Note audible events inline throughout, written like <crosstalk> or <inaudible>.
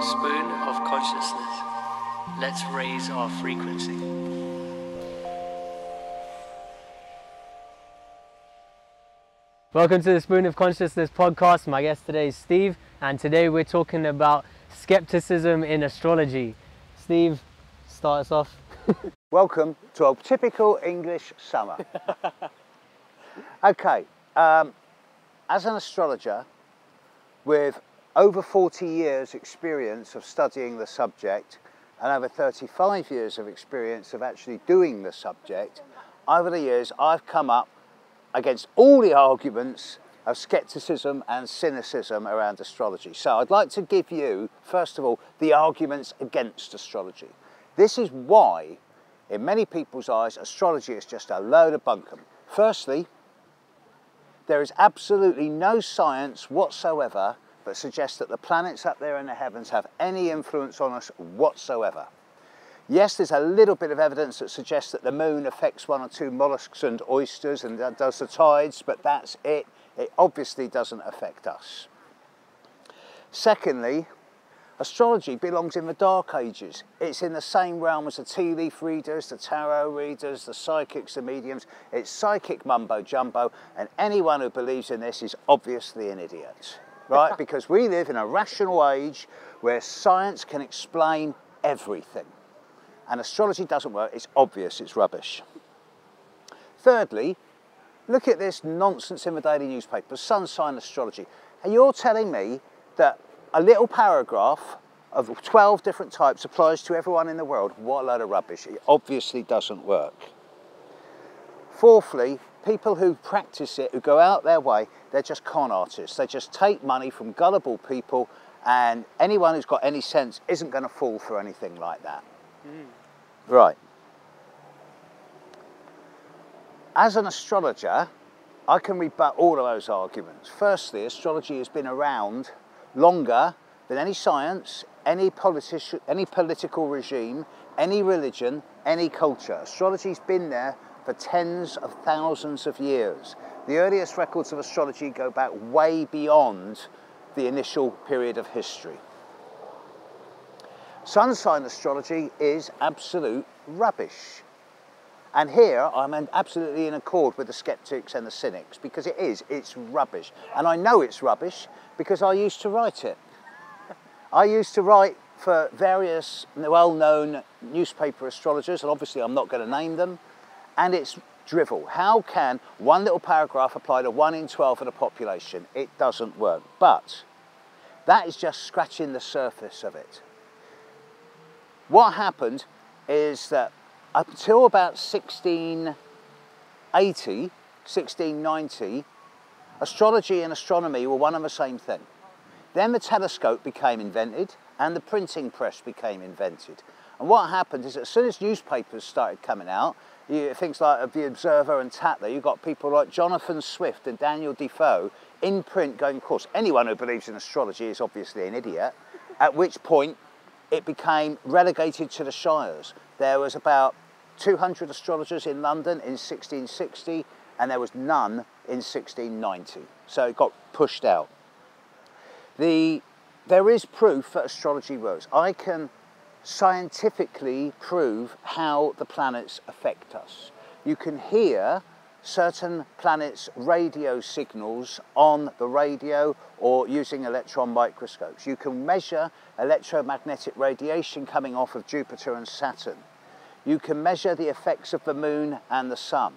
Spoon of consciousness. Let's raise our frequency. Welcome to the Spoon of Consciousness podcast. My guest today is Steve, and today we're talking about skepticism in astrology. Steve, start us off. <laughs> Welcome to a typical English summer. <laughs> okay, um, as an astrologer with over 40 years experience of studying the subject and over 35 years of experience of actually doing the subject, over the years I've come up against all the arguments of skepticism and cynicism around astrology. So I'd like to give you, first of all, the arguments against astrology. This is why, in many people's eyes, astrology is just a load of bunkum. Firstly, there is absolutely no science whatsoever that suggests that the planets up there in the heavens have any influence on us whatsoever. Yes, there's a little bit of evidence that suggests that the moon affects one or two mollusks and oysters and that does the tides, but that's it. It obviously doesn't affect us. Secondly, astrology belongs in the dark ages. It's in the same realm as the tea leaf readers, the tarot readers, the psychics, the mediums. It's psychic mumbo jumbo, and anyone who believes in this is obviously an idiot, right? because we live in a rational age where science can explain everything and astrology doesn't work, it's obvious it's rubbish. Thirdly, look at this nonsense in the daily newspaper, sun sign astrology. And you're telling me that a little paragraph of 12 different types applies to everyone in the world. What a load of rubbish. It obviously doesn't work. Fourthly, people who practice it, who go out their way, they're just con artists. They just take money from gullible people and anyone who's got any sense isn't going to fall for anything like that. Mm. Right. As an astrologer, I can rebut all of those arguments. Firstly, astrology has been around longer than any science, any, politi- any political regime, any religion, any culture. Astrology's been there for tens of thousands of years. The earliest records of astrology go back way beyond the initial period of history. Sun sign astrology is absolute rubbish. And here I'm absolutely in accord with the skeptics and the cynics because it is, it's rubbish. And I know it's rubbish because I used to write it. I used to write for various well-known newspaper astrologers, and obviously I'm not going to name them, and it's drivel. How can one little paragraph apply to one in 12 of the population? It doesn't work. But that is just scratching the surface of it. What happened is that up until about 1680, 1690, astrology and astronomy were one and the same thing. Then the telescope became invented and the printing press became invented. And what happened is as soon as newspapers started coming out, you, things like The Observer and Tatler, you've got people like Jonathan Swift and Daniel Defoe in print going, of course, anyone who believes in astrology is obviously an idiot, <laughs> at which point it became relegated to the shires. There was about 200 astrologers in London in 1660 and there was none in 1690. So it got pushed out. The, there is proof that astrology works. I can scientifically prove how the planets affect us. You can hear certain planets' radio signals on the radio or using electron microscopes. You can measure electromagnetic radiation coming off of Jupiter and Saturn. You can measure the effects of the moon and the sun.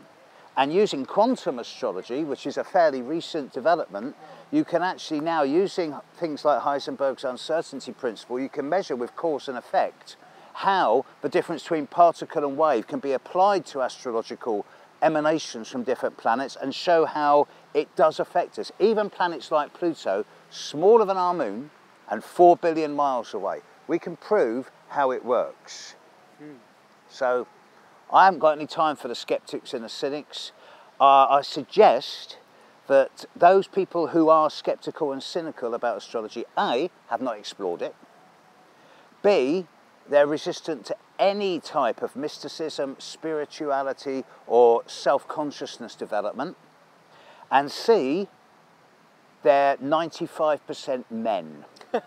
And using quantum astrology, which is a fairly recent development, you can actually now, using things like Heisenberg's uncertainty principle, you can measure with cause and effect how the difference between particle and wave can be applied to astrological emanations from different planets and show how it does affect us. Even planets like Pluto, smaller than our moon and 4 billion miles away, we can prove how it works. Mm. So I haven't got any time for the skeptics and the cynics. Uh, I suggest that those people who are skeptical and cynical about astrology, A, have not explored it, B, they're resistant to any type of mysticism, spirituality, or self consciousness development. And C, they're 95% men. <laughs>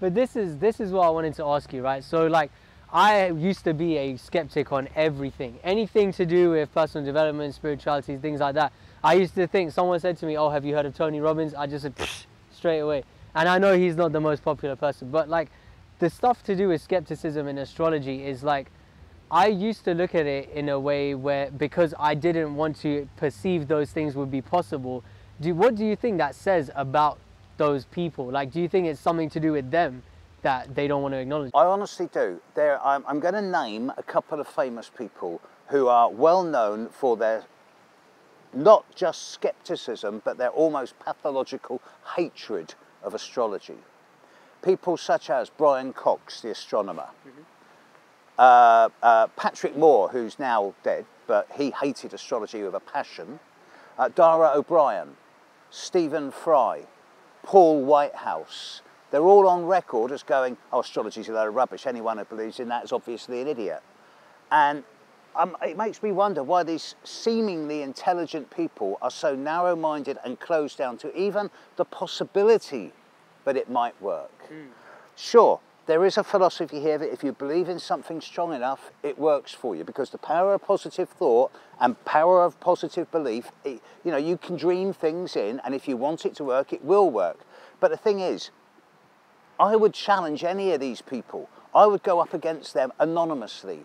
But this is this is what I wanted to ask you, right? So like I used to be a skeptic on everything, anything to do with personal development, spirituality, things like that. I used to think someone said to me, "Oh, have you heard of Tony Robbins?" I just said straight away. And I know he's not the most popular person, but like the stuff to do with skepticism in astrology is like I used to look at it in a way where because I didn't want to perceive those things would be possible. Do what do you think that says about those people? Like, do you think it's something to do with them that they don't want to acknowledge? I honestly do. There, I'm, I'm going to name a couple of famous people who are well known for their not just skepticism, but their almost pathological hatred of astrology. People such as Brian Cox, the astronomer, mm-hmm. uh, uh, Patrick Moore, who's now dead, but he hated astrology with a passion, uh, Dara Ó Briain, Stephen Fry, Paul Whitehouse. They're all on record as going, oh, astrology's a load of rubbish. Anyone who believes in that is obviously an idiot. And um, it makes me wonder why these seemingly intelligent people are so narrow minded and closed down to even the possibility that it might work. Mm. Sure, there is a philosophy here that if you believe in something strong enough, it works for you because the power of positive thought and power of positive belief, it, you know, you can dream things in and if you want it to work, it will work. But the thing is, I would challenge any of these people. I would go up against them anonymously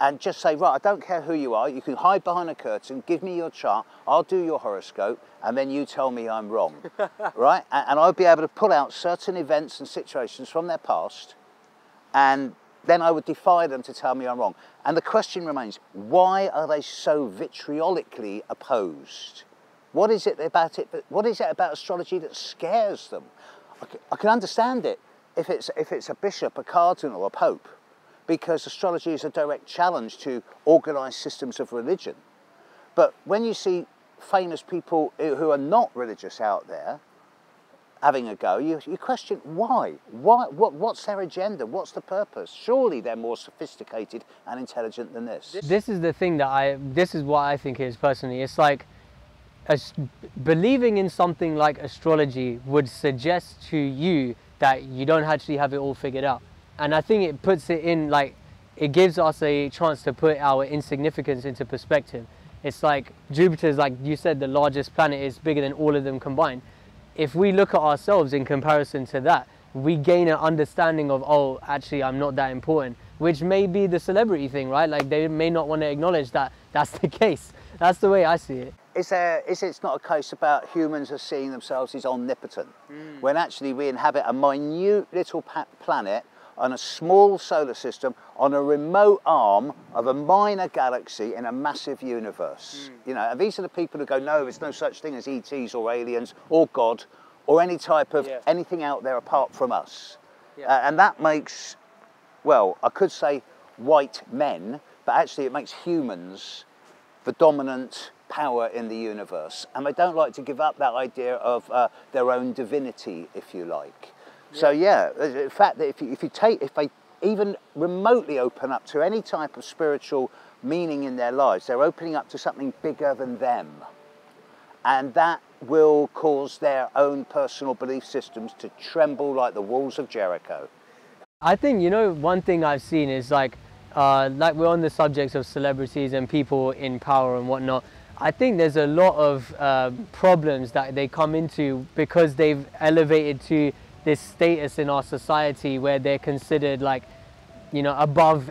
and just say, right, I don't care who you are, you can hide behind a curtain, give me your chart, I'll do your horoscope, and then you tell me I'm wrong, <laughs> right? And, and I'll be able to pull out certain events and situations from their past, and then I would defy them to tell me I'm wrong. And the question remains, why are they so vitriolically opposed? What is it about it, what is it about astrology that scares them? I can understand it if it's, if it's a bishop, a cardinal, a pope, because astrology is a direct challenge to organized systems of religion. But when you see famous people who are not religious out there having a go, you, you question why? why what, what's their agenda? What's the purpose? Surely they're more sophisticated and intelligent than this. This is the thing that I, this is what I think is personally. It's like, as, believing in something like astrology would suggest to you that you don't actually have it all figured out and I think it puts it in like it gives us a chance to put our insignificance into perspective. It's like Jupiter is, like you said the largest planet is bigger than all of them combined. If we look at ourselves in comparison to that, we gain an understanding of oh actually I'm not that important, which may be the celebrity thing, right? Like they may not want to acknowledge that that's the <laughs> case. That's the way I see it. Is there is it's not a case about humans are seeing themselves as omnipotent, mm. when actually we inhabit a minute little planet on a small solar system on a remote arm of a minor galaxy in a massive universe. Mm. You know, and these are the people who go, no, there's no such thing as ETs or aliens or God or any type of yeah. anything out there apart from us. Yeah. Uh, and that makes, well, I could say white men, but actually it makes humans the dominant power in the universe. And they don't like to give up that idea of uh, their own divinity, if you like. So yeah, the fact that if you, if you take, if they even remotely open up to any type of spiritual meaning in their lives, they're opening up to something bigger than them. And that will cause their own personal belief systems to tremble like the walls of Jericho. I think, you know, one thing I've seen is like, uh, like we're on the subjects of celebrities and people in power and whatnot. I think there's a lot of uh, problems that they come into because they've elevated to this status in our society where they're considered like, you know, above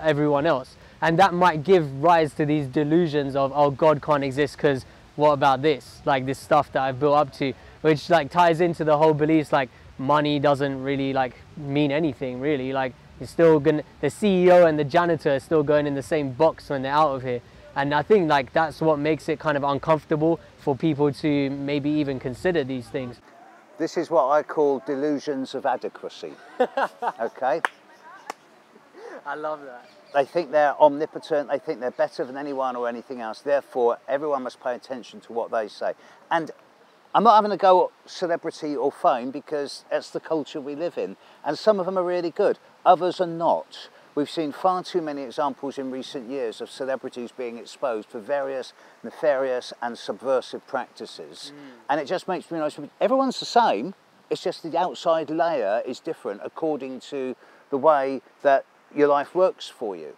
everyone else. And that might give rise to these delusions of, oh, God can't exist because what about this? Like this stuff that I've built up to, which like ties into the whole beliefs like money doesn't really like mean anything really. Like it's still gonna, the CEO and the janitor are still going in the same box when they're out of here. And I think like that's what makes it kind of uncomfortable for people to maybe even consider these things. This is what I call delusions of adequacy. <laughs> okay? I love that. They think they're omnipotent, they think they're better than anyone or anything else. Therefore, everyone must pay attention to what they say. And I'm not having to go celebrity or fame because that's the culture we live in. And some of them are really good, others are not. We've seen far too many examples in recent years of celebrities being exposed for various nefarious and subversive practices. Mm. And it just makes me realize everyone's the same. It's just the outside layer is different according to the way that your life works for you.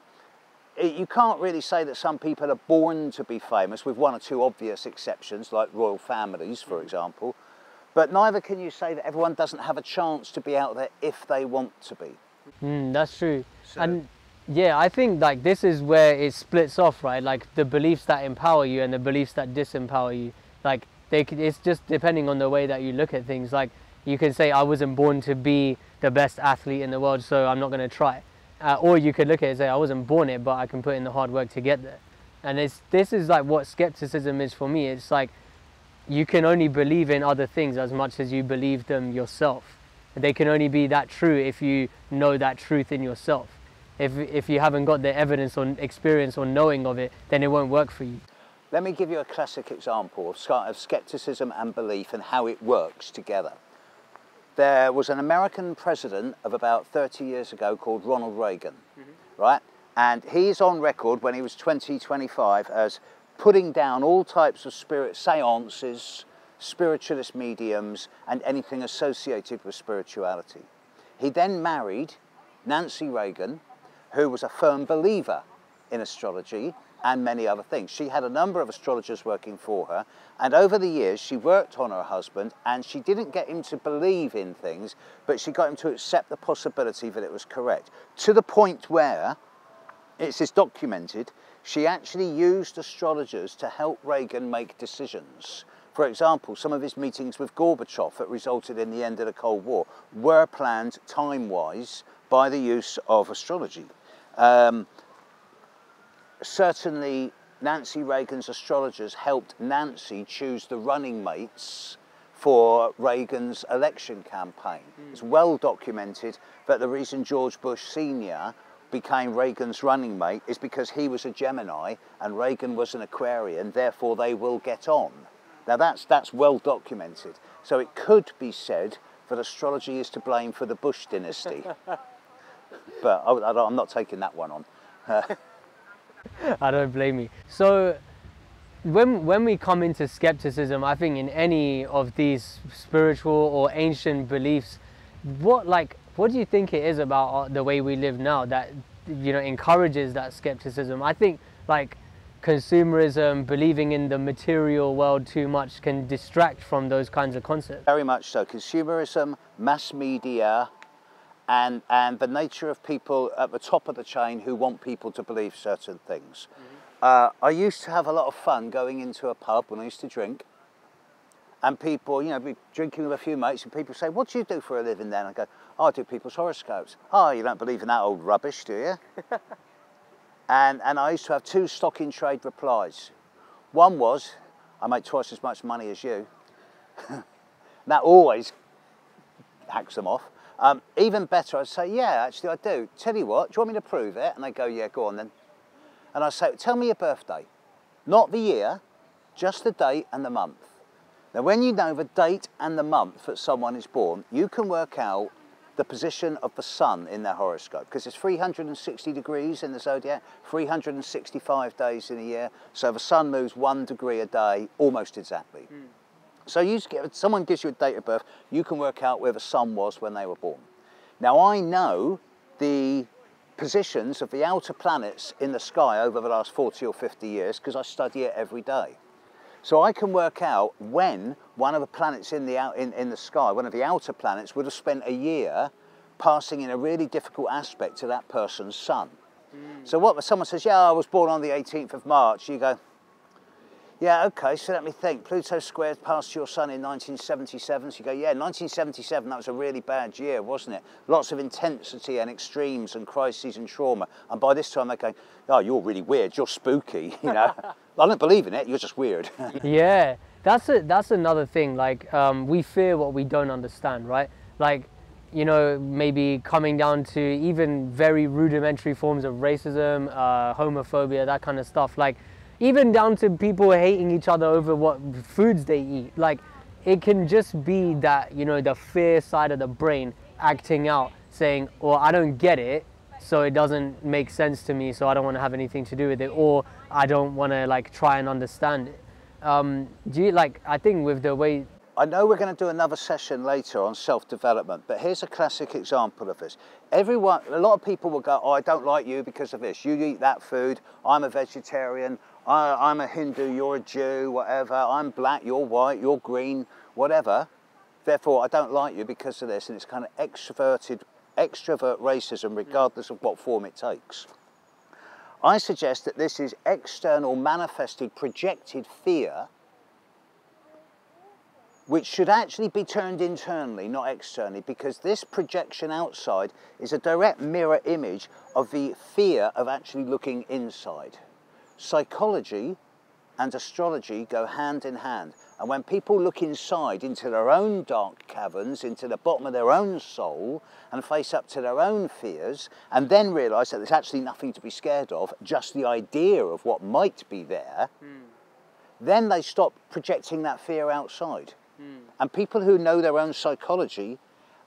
It, you can't really say that some people are born to be famous, with one or two obvious exceptions, like royal families, for example. But neither can you say that everyone doesn't have a chance to be out there if they want to be. Mm, that's true. So- and yeah, I think like this is where it splits off, right? Like the beliefs that empower you and the beliefs that disempower you. Like they, could, it's just depending on the way that you look at things. Like you can say, I wasn't born to be the best athlete in the world, so I'm not going to try. Uh, or you could look at it and say, I wasn't born it, but I can put in the hard work to get there. And it's this is like what skepticism is for me. It's like you can only believe in other things as much as you believe them yourself. They can only be that true if you know that truth in yourself. If, if you haven't got the evidence or experience or knowing of it, then it won't work for you. Let me give you a classic example of, of skepticism and belief and how it works together. There was an American president of about 30 years ago called Ronald Reagan, mm-hmm. right? And he's on record when he was 20, 25 as putting down all types of spirit seances, spiritualist mediums, and anything associated with spirituality. He then married Nancy Reagan, who was a firm believer in astrology and many other things. She had a number of astrologers working for her, and over the years she worked on her husband and she didn't get him to believe in things, but she got him to accept the possibility that it was correct. To the point where it's is documented, she actually used astrologers to help Reagan make decisions. For example, some of his meetings with Gorbachev that resulted in the end of the Cold War were planned time-wise by the use of astrology. Um, certainly, Nancy Reagan's astrologers helped Nancy choose the running mates for Reagan's election campaign. It's well documented that the reason George Bush Sr. became Reagan's running mate is because he was a Gemini and Reagan was an Aquarian, therefore they will get on. Now that's, that's well documented. So it could be said that astrology is to blame for the Bush dynasty. <laughs> but I, I'm not taking that one on. <laughs> I don't blame you. So when when we come into skepticism, I think in any of these spiritual or ancient beliefs, what like what do you think it is about uh, the way we live now that you know encourages that skepticism? I think like consumerism, believing in the material world too much can distract from those kinds of concepts. Very much so. Consumerism, mass media, and, and the nature of people at the top of the chain who want people to believe certain things. Uh, I used to have a lot of fun going into a pub when I used to drink, and people, you know, be drinking with a few mates, and people say, "What do you do for a living?" Then I go, oh, "I do people's horoscopes." Oh, you don't believe in that old rubbish, do you? <laughs> and and I used to have two stock in trade replies. One was, "I make twice as much money as you." <laughs> that always hacks them off. Um, even better, I'd say, yeah, actually I do. Tell you what, do you want me to prove it? And they go, yeah, go on then. And I say, tell me your birthday. Not the year, just the date and the month. Now, when you know the date and the month that someone is born, you can work out the position of the sun in their horoscope because it's 360 degrees in the zodiac, 365 days in a year. So the sun moves one degree a day almost exactly. Hmm. So you get, someone gives you a date of birth, you can work out where the sun was when they were born. Now I know the positions of the outer planets in the sky over the last 40 or 50 years because I study it every day. So I can work out when one of the planets in the, out, in, in the sky, one of the outer planets, would have spent a year passing in a really difficult aspect to that person's sun. Hmm. So what if someone says, yeah, I was born on the 18th of March, you go, yeah, okay, so let me think. Pluto squared past your sun in 1977. So you go, yeah, 1977, that was a really bad year, wasn't it? Lots of intensity and extremes and crises and trauma. And by this time they're going, oh, you're really weird, you're spooky, <laughs> you know. I don't believe in it, you're just weird. <laughs> yeah, that's a, that's another thing. Like um, we fear what we don't understand, right? Like you know, maybe coming down to even very rudimentary forms of racism, uh, homophobia, that kind of stuff. Like even down to people hating each other over what foods they eat. Like it can just be that you know the fear side of the brain acting out, saying, "Well, I don't get it." so it doesn't make sense to me so i don't want to have anything to do with it or i don't want to like try and understand it um, do you like i think with the way I know we're going to do another session later on self-development, but here's a classic example of this. Everyone, a lot of people will go, oh, I don't like you because of this. You eat that food. I'm a vegetarian. I, am a Hindu. You're a Jew, whatever. I'm black. You're white. You're green, whatever. Therefore, I don't like you because of this. And it's kind of extroverted, extrovert racism, hmm. regardless of what form it takes. I suggest that this is external, manifested, projected fear which should actually be turned internally, not externally, because this projection outside is a direct mirror image of the fear of actually looking inside. Psychology and astrology go hand in hand. And when people look inside into their own dark caverns, into the bottom of their own soul, and face up to their own fears, and then realise that there's actually nothing to be scared of, just the idea of what might be there, mm. then they stop projecting that fear outside. Mm. And people who know their own psychology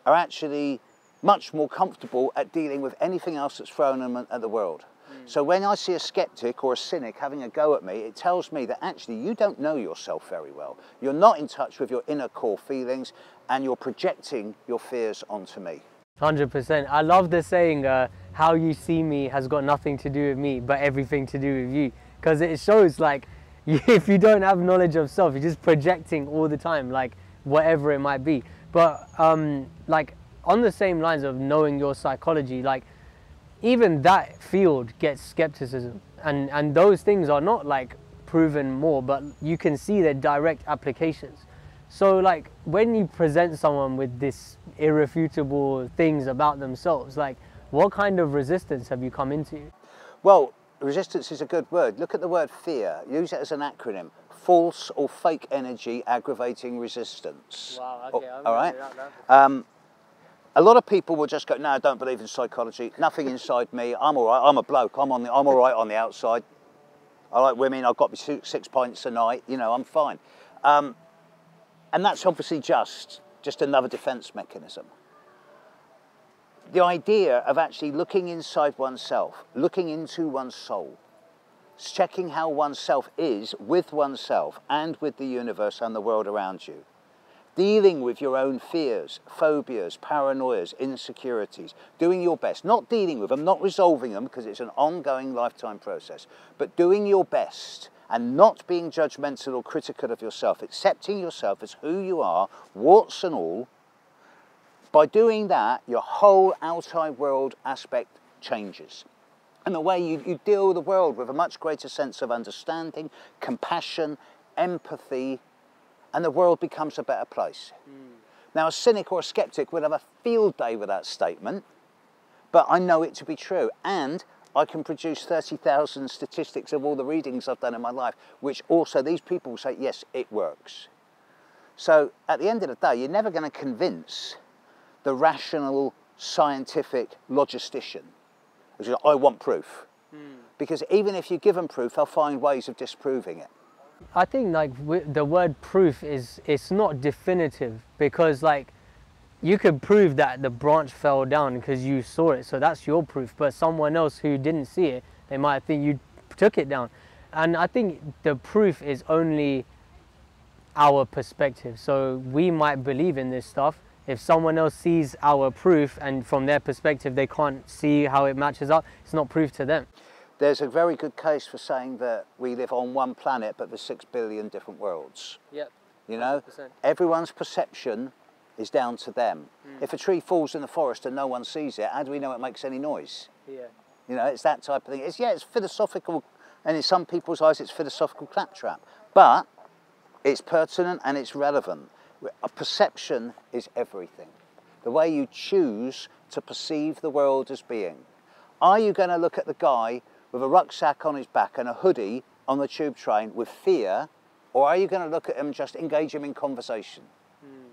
are actually much more comfortable at dealing with anything else that's thrown them at the world. So when I see a skeptic or a cynic having a go at me, it tells me that actually you don't know yourself very well. You're not in touch with your inner core feelings and you're projecting your fears onto me. 100%. I love the saying, uh, how you see me has got nothing to do with me, but everything to do with you. Because it shows like <laughs> if you don't have knowledge of self, you're just projecting all the time, like whatever it might be. But um, like on the same lines of knowing your psychology, like even that field gets skepticism, and and those things are not like proven more, but you can see their direct applications. So like when you present someone with this irrefutable things about themselves, like what kind of resistance have you come into? Well, resistance is a good word. Look at the word fear. Use it as an acronym. False or fake energy aggravating resistance. Wow, okay. Oh, all right. Um, A lot of people will just go, no, I don't believe in psychology. Nothing inside me. I'm all right. I'm a bloke. I'm on the, I'm all right on the outside. I like women. I've got me six pints a night. You know, I'm fine. Um, and that's obviously just just another defense mechanism the idea of actually looking inside oneself, looking into one's soul, checking how oneself is with oneself and with the universe and the world around you, dealing with your own fears, phobias, paranoias, insecurities, doing your best, not dealing with them, not resolving them because it's an ongoing lifetime process, but doing your best and not being judgmental or critical of yourself, accepting yourself as who you are, warts and all, by doing that, your whole outside world aspect changes. And the way you, you deal with the world with a much greater sense of understanding, compassion, empathy, and the world becomes a better place. Mm. Now, a cynic or a skeptic would have a field day with that statement, but I know it to be true. And I can produce 30,000 statistics of all the readings I've done in my life, which also these people will say, yes, it works. So at the end of the day, you're never going to convince the rational, scientific logistician. I want proof. Mm. Because even if you give them proof, they'll find ways of disproving it. I think like the word proof is it's not definitive because like you could prove that the branch fell down because you saw it, so that's your proof. But someone else who didn't see it, they might think you took it down. And I think the proof is only our perspective. So we might believe in this stuff, if someone else sees our proof and from their perspective they can't see how it matches up, it's not proof to them. There's a very good case for saying that we live on one planet but there's six billion different worlds. Yep. You know, 100%. everyone's perception is down to them. Mm. If a tree falls in the forest and no one sees it, how do we know it makes any noise? Yeah. You know, it's that type of thing. It's yeah, it's philosophical, and in some people's eyes, it's philosophical claptrap. But it's pertinent and it's relevant. A perception is everything. The way you choose to perceive the world as being. Are you going to look at the guy with a rucksack on his back and a hoodie on the tube train with fear, or are you going to look at him and just engage him in conversation? Hmm.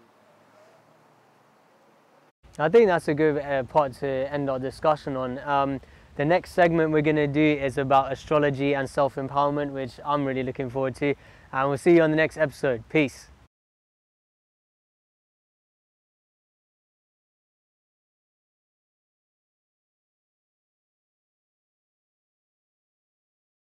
I think that's a good uh, part to end our discussion on. Um, the next segment we're going to do is about astrology and self-empowerment, which I'm really looking forward to. And we'll see you on the next episode. Peace.